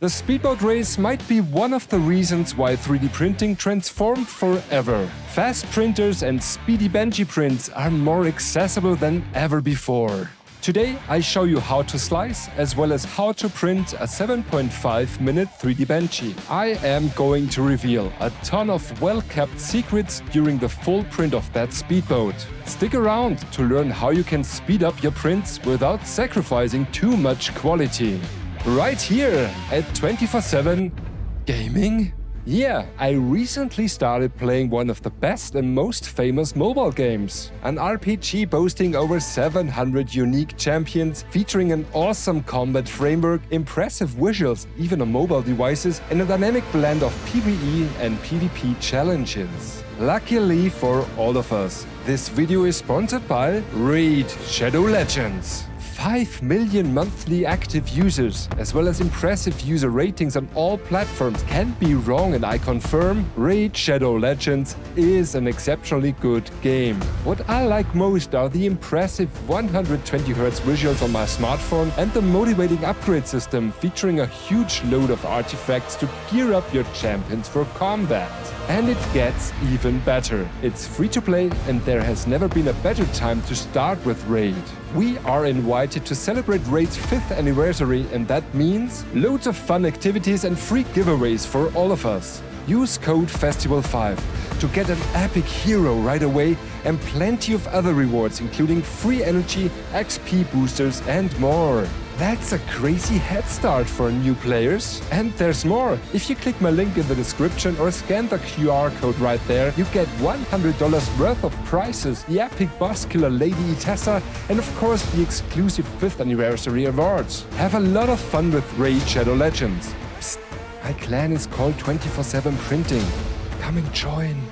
The speedboat race might be one of the reasons why 3D printing transformed forever. Fast printers and speedy Benchy prints are more accessible than ever before. Today I show you how to slice as well as how to print a 7.5 minute 3D Benchy. I am going to reveal a ton of well-kept secrets during the full print of that speedboat. Stick around to learn how you can speed up your prints without sacrificing too much quality right here at 24-7 Gaming. Yeah, I recently started playing one of the best and most famous mobile games. An RPG boasting over 700 unique champions, featuring an awesome combat framework, impressive visuals even on mobile devices, and a dynamic blend of PvE and PvP challenges. Luckily for all of us, this video is sponsored by Raid Shadow Legends. 5 million monthly active users, as well as impressive user ratings on all platforms. Can't be wrong, and I confirm Raid Shadow Legends is an exceptionally good game. What I like most are the impressive 120Hz visuals on my smartphone and the motivating upgrade system featuring a huge load of artifacts to gear up your champions for combat. And it gets even better. It's free to play and there has never been a better time to start with Raid. We are to celebrate Raid's 5th anniversary and that means loads of fun activities and free giveaways for all of us. Use code FESTIVAL5 to get an epic hero right away and plenty of other rewards including free energy, XP boosters and more. That's a crazy head start for new players. And there's more. If you click my link in the description or scan the QR code right there, you get $100 worth of prizes, the epic boss killer Lady Etessa, and of course the exclusive 5th anniversary awards. Have a lot of fun with Raid Shadow Legends. Psst, my clan is called 24-7 Printing. Come and join.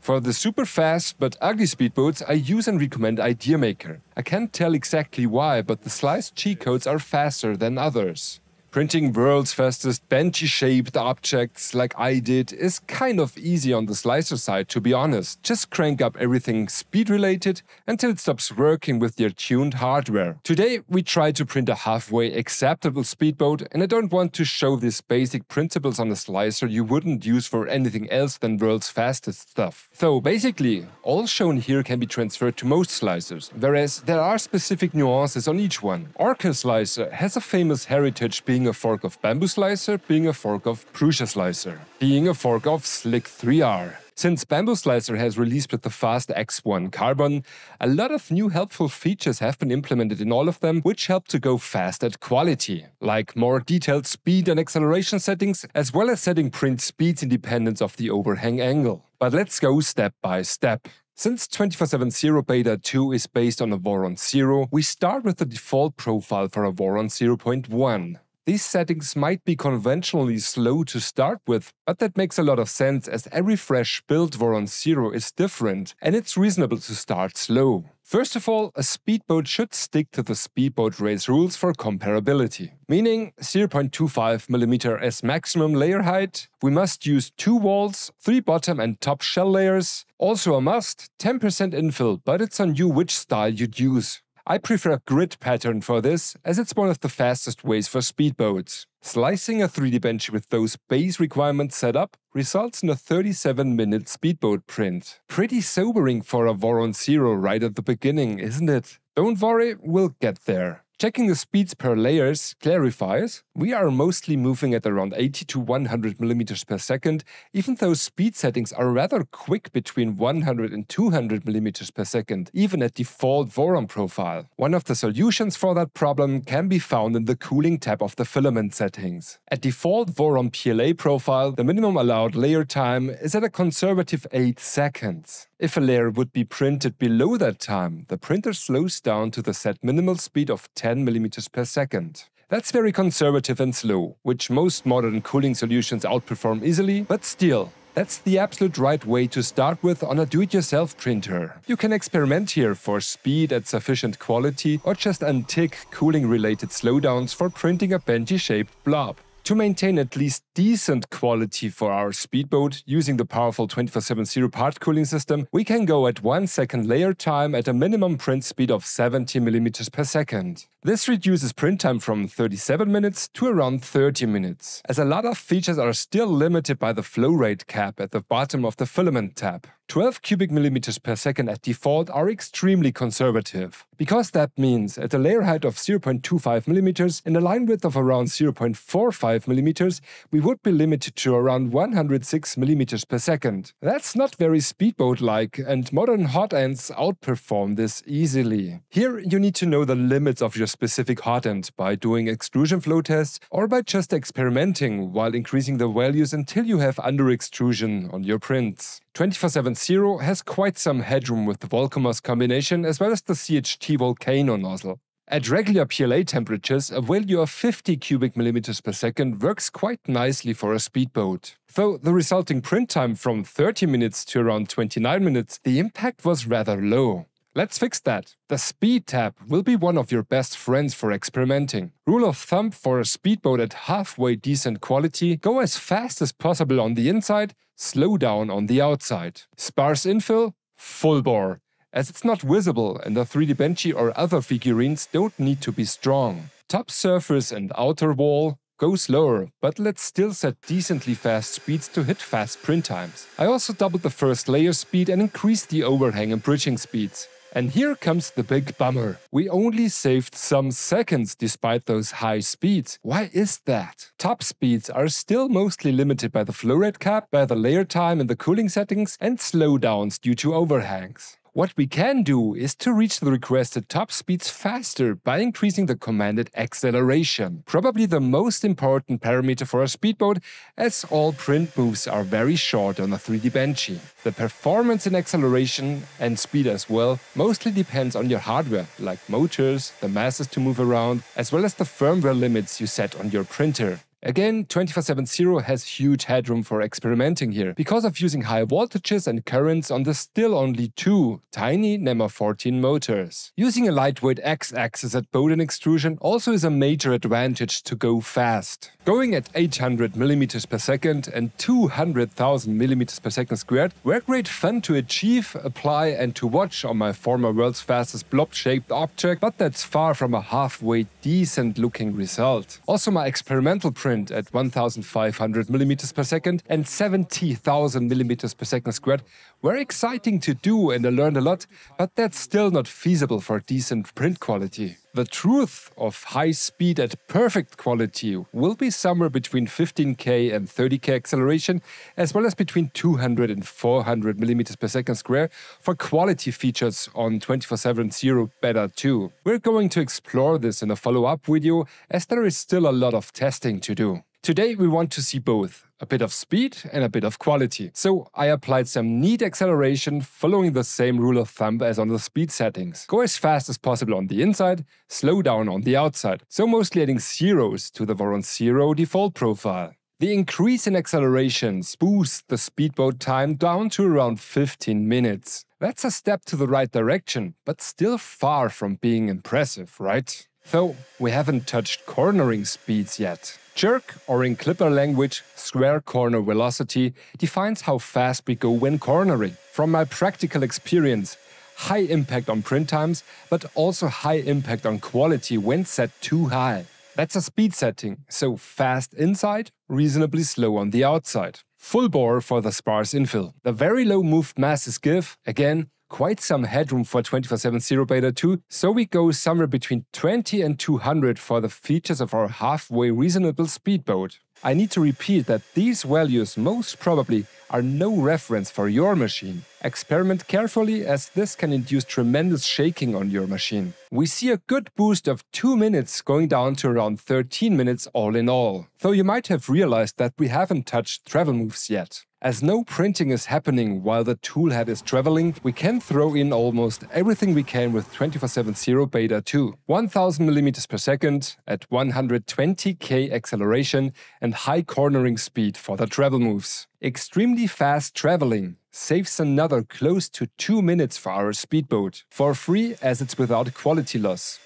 For the super fast but ugly speedboats, I use and recommend IdeaMaker. I can't tell exactly why, but the sliced G-codes are faster than others. Printing world's fastest benchy-shaped objects like I did is kind of easy on the slicer side to be honest. Just crank up everything speed-related until it stops working with your tuned hardware. Today we try to print a halfway acceptable speedboat and I don't want to show these basic principles on a slicer you wouldn't use for anything else than world's fastest stuff. So basically, all shown here can be transferred to most slicers, whereas there are specific nuances on each one. Orca Slicer has a famous heritage being being a fork of Bambu Slicer, being a fork of Prusa slicer, being a fork of Slic3r. Since Bambu Slicer has released with the Fast X1 Carbon, a lot of new helpful features have been implemented in all of them, which help to go fast at quality, like more detailed speed and acceleration settings, as well as setting print speeds independent of the overhang angle. But let's go step by step. Since 24-7 Zero Beta 2 is based on a Voron Zero, we start with the default profile for a Voron 0.1. These settings might be conventionally slow to start with, but that makes a lot of sense as every fresh build Voron Zero is different, and it's reasonable to start slow. First of all, a speedboat should stick to the speedboat race rules for comparability, meaning 0.25mm as maximum layer height, we must use two walls, three bottom and top shell layers, also a must, 10% infill, but it's on you which style you'd use. I prefer a grid pattern for this, as it's one of the fastest ways for speedboats. Slicing a 3D bench with those base requirements set up results in a 37-minute speedboat print. Pretty sobering for a Voron Zero right at the beginning, isn't it? Don't worry, we'll get there. Checking the speeds per layers clarifies, we are mostly moving at around 80 to 100 mm per second, even though speed settings are rather quick between 100 and 200 mm per second, even at default Voron profile. One of the solutions for that problem can be found in the cooling tab of the filament settings. At default Voron PLA profile, the minimum allowed layer time is at a conservative 8 seconds. If a layer would be printed below that time, the printer slows down to the set minimal speed of 10 mm per second. That's very conservative and slow, which most modern cooling solutions outperform easily, but still, that's the absolute right way to start with on a do-it-yourself printer. You can experiment here for speed at sufficient quality or just untick cooling-related slowdowns for printing a Benchy-shaped blob. To maintain at least decent quality for our speedboat using the powerful 24-7 Zero part cooling system, we can go at 1 second layer time at a minimum print speed of 70 mm per second. This reduces print time from 37 minutes to around 30 minutes, as a lot of features are still limited by the flow rate cap at the bottom of the filament tab. 12 cubic millimeters per second at default are extremely conservative, because that means at a layer height of 0.25 millimeters and a line width of around 0.45 millimeters, we would be limited to around 106 millimeters per second. That's not very speedboat-like, and modern hot ends outperform this easily. Here you need to know the limits of your specific hot end by doing extrusion flow tests or by just experimenting while increasing the values until you have under extrusion on your prints. 2470 has quite some headroom with the Volcomos combination as well as the CHT Volcano nozzle. At regular PLA temperatures, a value of 50 cubic millimeters per second works quite nicely for a speedboat. Though the resulting print time from 30 minutes to around 29 minutes, the impact was rather low. Let's fix that. The speed tab will be one of your best friends for experimenting. Rule of thumb for a speedboat at halfway decent quality, go as fast as possible on the inside, slow down on the outside. Sparse infill, full bore, as it's not visible and the 3D Benchy or other figurines don't need to be strong. Top surface and outer wall, Go slower, but let's still set decently fast speeds to hit fast print times. I also doubled the first layer speed and increased the overhang and bridging speeds. And here comes the big bummer. We only saved some seconds despite those high speeds. Why is that? Top speeds are still mostly limited by the flow rate cap, by the layer time in the cooling settings, and slowdowns due to overhangs. What we can do is to reach the requested top speeds faster by increasing the commanded acceleration. Probably the most important parameter for a speedboat as all print moves are very short on a 3D Benchy. The performance in acceleration and speed as well mostly depends on your hardware, like motors, the masses to move around, as well as the firmware limits you set on your printer. Again, 2470 has huge headroom for experimenting here, because of using high voltages and currents on the still only two tiny NEMA 14 motors. Using a lightweight X-axis at Bowden extrusion also is a major advantage to go fast. Going at 800 mm per second and 200,000 mm per second squared were great fun to achieve, apply and to watch on my former world's fastest blob-shaped object, but that's far from a halfway decent looking result. Also my experimental print print at 1500 millimeters per second and 70,000 millimeters per second squared were exciting to do and I learned a lot, but that's still not feasible for decent print quality. The truth of high speed at perfect quality will be somewhere between 15k and 30k acceleration, as well as between 200 and 400 millimeters per second square for quality features on 2470 Beta 2. We're going to explore this in a follow-up video, as there is still a lot of testing to do. Today we want to see both, a bit of speed and a bit of quality. So I applied some neat acceleration following the same rule of thumb as on the speed settings. Go as fast as possible on the inside, slow down on the outside. So mostly adding zeros to the Voron Zero default profile. The increase in accelerations boosts the speedboat time down to around 15 minutes. That's a step to the right direction, but still far from being impressive, right? Though we haven't touched cornering speeds yet. Jerk, or in Klipper language, square corner velocity, defines how fast we go when cornering. From my practical experience, high impact on print times, but also high impact on quality when set too high. That's a speed setting, so fast inside, reasonably slow on the outside. Full bore for the sparse infill. The very low moved masses give, again, quite some headroom for 24-7 Zero Beta 2, so we go somewhere between 20 and 200 for the features of our halfway reasonable speedboat. I need to repeat that these values most probably are no reference for your machine. Experiment carefully as this can induce tremendous shaking on your machine. We see a good boost of 2 minutes going down to around 13 minutes all in all. Though you might have realized that we haven't touched travel moves yet. As no printing is happening while the toolhead is traveling, we can throw in almost everything we can with 2470 Beta 2. 1000 mm per second at 120k acceleration and high cornering speed for the travel moves. Extremely fast traveling saves another close to 2 minutes for our speedboat, for free as it's without quality loss.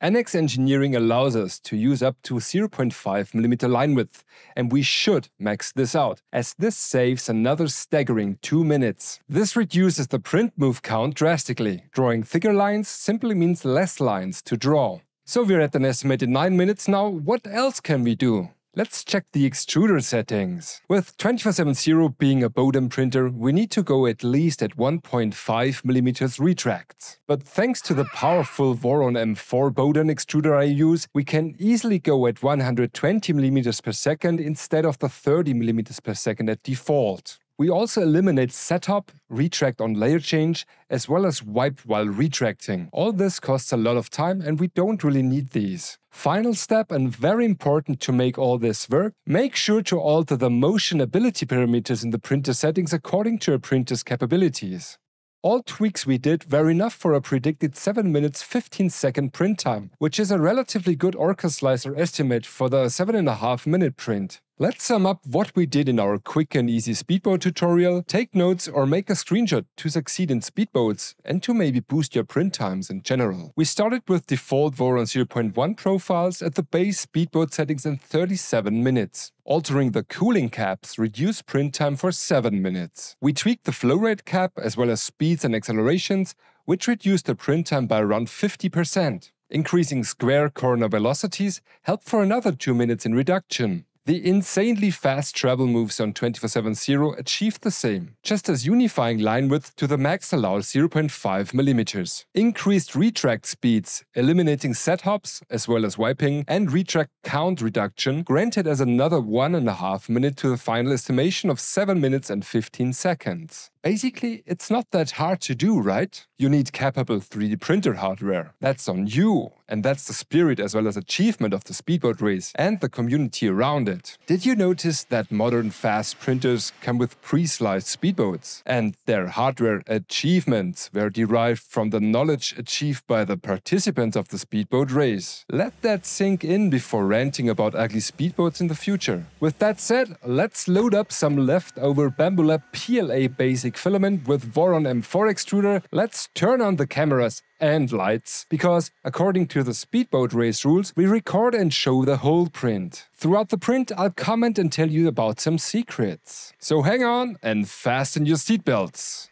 NX Engineering allows us to use up to 0.5mm line width, and we should max this out, as this saves another staggering 2 minutes. This reduces the print move count drastically. Drawing thicker lines simply means less lines to draw. So we're at an estimated 9 minutes now, what else can we do? Let's check the extruder settings. With 247 being a Bowden printer, we need to go at least at 1.5mm retract. But thanks to the powerful Voron M4 Bowden extruder I use, we can easily go at 120mm per second instead of the 30mm per second at default. We also eliminate Z hop, retract on layer change, as well as wipe while retracting. All this costs a lot of time and we don't really need these. Final step and very important to make all this work, make sure to alter the motion ability parameters in the printer settings according to your printer's capabilities. All tweaks we did were enough for a predicted 7 minutes 15 second print time, which is a relatively good Orca Slicer estimate for the 7.5 minute print. Let's sum up what we did in our quick and easy speedboat tutorial, take notes or make a screenshot to succeed in speedboats and to maybe boost your print times in general. We started with default Voron 0.1 profiles at the base speedboat settings in 37 minutes. Altering the cooling caps reduced print time for 7 minutes. We tweaked the flow rate cap as well as speeds and accelerations, which reduced the print time by around 50%. Increasing square corner velocities helped for another 2 minutes in reduction. The insanely fast travel moves on 247 achieved the same, just as unifying line width to the max allows 0.5mm. Increased retract speeds, eliminating Z hops as well as wiping, and retract count reduction granted as another 1.5 minute to the final estimation of 7 minutes and 15 seconds. Basically, it's not that hard to do, right? You need capable 3D printer hardware. That's on you, and that's the spirit as well as achievement of the speedboat race and the community around it. Did you notice that modern fast printers come with pre-sliced speedboats? And their hardware achievements were derived from the knowledge achieved by the participants of the speedboat race. Let that sink in before ranting about ugly speedboats in the future. With that said, let's load up some leftover Bambu PLA basic filament with Voron M4 extruder, let's turn on the cameras and lights, because according to the speedboat race rules, we record and show the whole print. Throughout the print, I'll comment and tell you about some secrets. So hang on and fasten your seatbelts.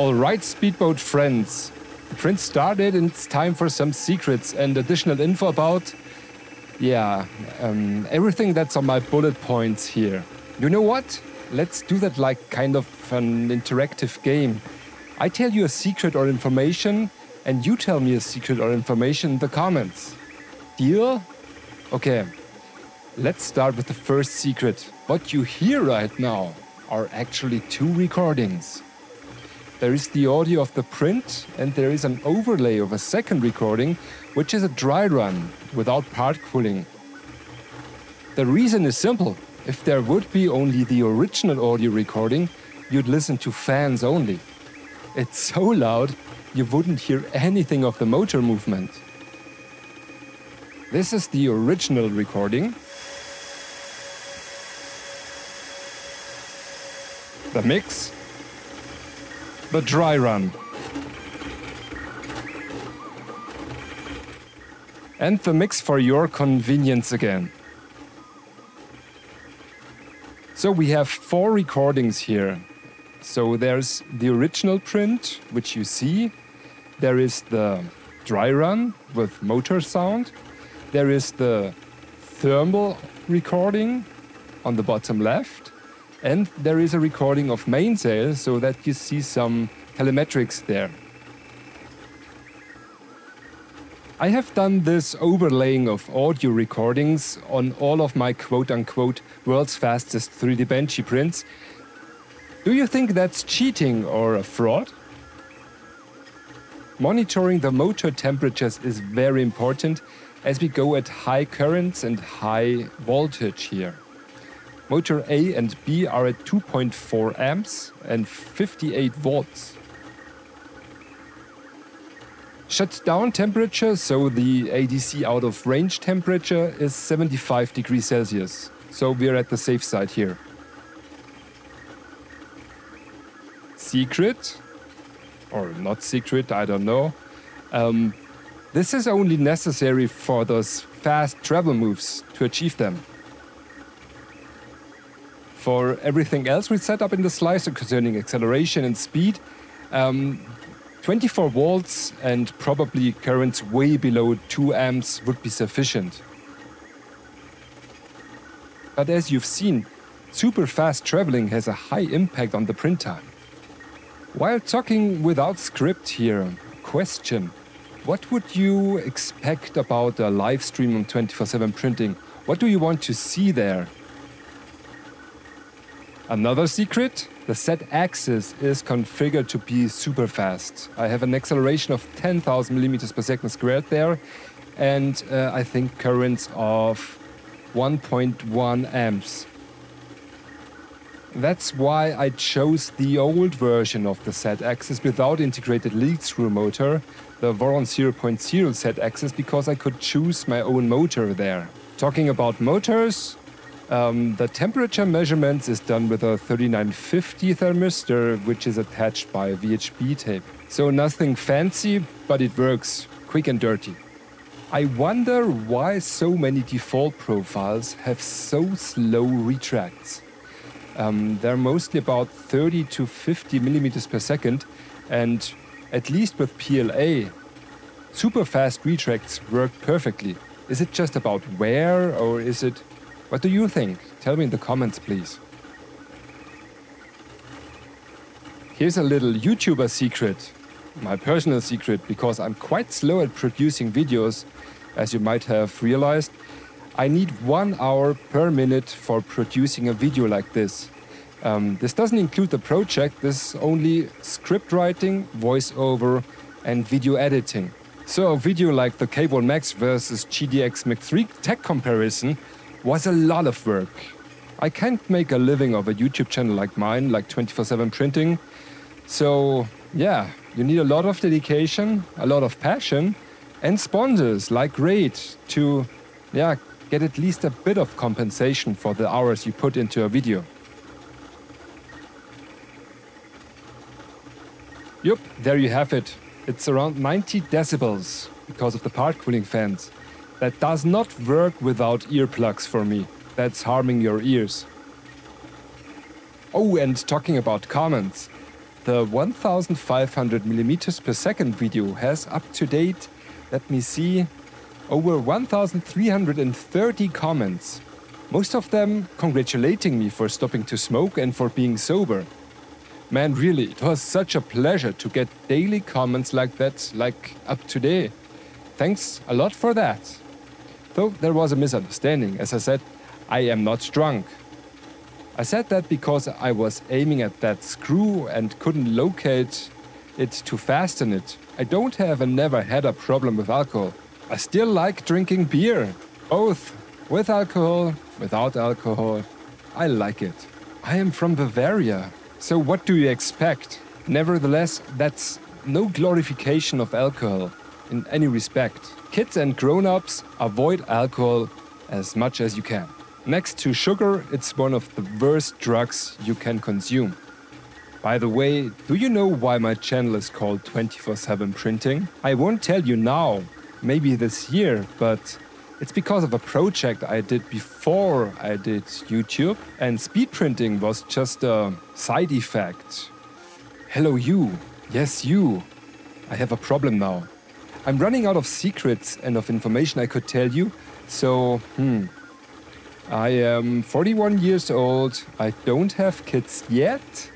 Alright, speedboat friends. The print started and it's time for some secrets and additional info about, yeah, um, everything that's on my bullet points here. You know what? Let's do that like kind of an interactive game. I tell you a secret or information, and you tell me a secret or information in the comments. Deal? Okay, let's start with the first secret. What you hear right now are actually two recordings. There is the audio of the print and there is an overlay of a second recording, which is a dry run without part cooling. The reason is simple. If there would be only the original audio recording, you'd listen to fans only. It's so loud, you wouldn't hear anything of the motor movement. This is the original recording. The mix the dry run. And the mix for your convenience again. So we have four recordings here. So there's the original print, which you see. There is the dry run with motor sound. There is the thermal recording on the bottom left. And there is a recording of mainsail so that you see some telemetrics there. I have done this overlaying of audio recordings on all of my quote-unquote world's fastest 3D Benchy prints. Do you think that's cheating or a fraud? Monitoring the motor temperatures is very important as we go at high currents and high voltage here. Motor A and B are at 2.4 amps and 58 volts. Shut down temperature, so the ADC out of range temperature is 75 degrees Celsius. So we're at the safe side here. Secret, or not secret, I don't know. Um, this is only necessary for those fast travel moves to achieve them. For everything else we set up in the slicer concerning acceleration and speed, um, 24 volts and probably currents way below 2 amps would be sufficient. But as you've seen, super fast traveling has a high impact on the print time. While talking without script here, question. What would you expect about a live stream on 24-7 printing? What do you want to see there? Another secret? The Z-axis is configured to be super fast. I have an acceleration of 10,000 millimeters per second squared there, and uh, I think currents of 1.1 amps. That's why I chose the old version of the Z-axis without integrated lead-screw motor, the Voron 0.0 Z-axis, because I could choose my own motor there. Talking about motors, um, the temperature measurements is done with a 3950 thermistor, which is attached by VHB tape. So nothing fancy, but it works quick and dirty. I wonder why so many default profiles have so slow retracts. Um, they're mostly about 30 to 50 millimeters per second, and at least with PLA, super fast retracts work perfectly. Is it just about wear, or is it what do you think? Tell me in the comments, please. Here's a little YouTuber secret, my personal secret, because I'm quite slow at producing videos, as you might have realized. I need one hour per minute for producing a video like this. Um, this doesn't include the project, this is only script writing, voiceover, and video editing. So a video like the K1 Max versus QIDI X-Max 3 tech comparison was a lot of work. I can't make a living of a YouTube channel like mine, like 24 7 printing. So, yeah, you need a lot of dedication, a lot of passion, and sponsors like Raid to, yeah, get at least a bit of compensation for the hours you put into a video. Yup, there you have it. It's around 90 decibels because of the part cooling fans. That does not work without earplugs for me. That's harming your ears. Oh, and talking about comments. The 1500 millimeters per second video has up to date, let me see, over 1330 comments. Most of them congratulating me for stopping to smoke and for being sober. Man, really, it was such a pleasure to get daily comments like that, like up to date. Thanks a lot for that. Though there was a misunderstanding. As I said, I am not drunk. I said that because I was aiming at that screw and couldn't locate it to fasten it. I don't have and never had a problem with alcohol. I still like drinking beer, both with alcohol, without alcohol. I like it. I am from Bavaria. So what do you expect? Nevertheless, that's no glorification of alcohol in any respect. Kids and grown ups avoid alcohol as much as you can. Next to sugar, it's one of the worst drugs you can consume. By the way, do you know why my channel is called 24 7 Printing? I won't tell you now, maybe this year, but it's because of a project I did before I did YouTube, and speed printing was just a side effect. Hello, you. Yes, you. I have a problem now. I'm running out of secrets and of information I could tell you. So, hmm. I am 41 years old. I don't have kids yet.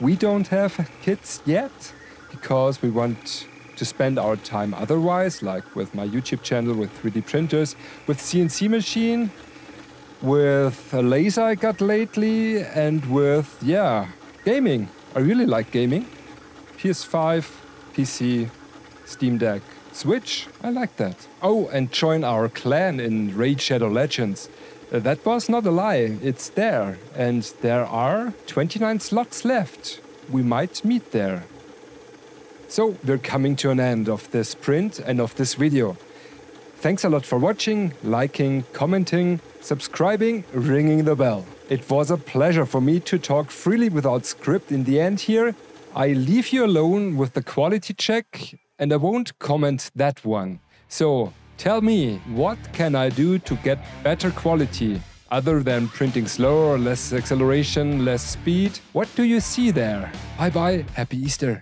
We don't have kids yet because we want to spend our time otherwise, like with my YouTube channel, with 3D printers, with CNC machine, with a laser I got lately, and with, yeah, gaming. I really like gaming. PS5, PC, Steam Deck, Switch. I like that. Oh, and join our clan in Raid Shadow Legends. Uh, that was not a lie, it's there. And there are 29 slots left. We might meet there. So we're coming to an end of this print and of this video. Thanks a lot for watching, liking, commenting, subscribing, ringing the bell. It was a pleasure for me to talk freely without script in the end here. I leave you alone with the quality check and I won't comment that one. So tell me, what can I do to get better quality? Other than printing slower, less acceleration, less speed, what do you see there? Bye bye, happy Easter.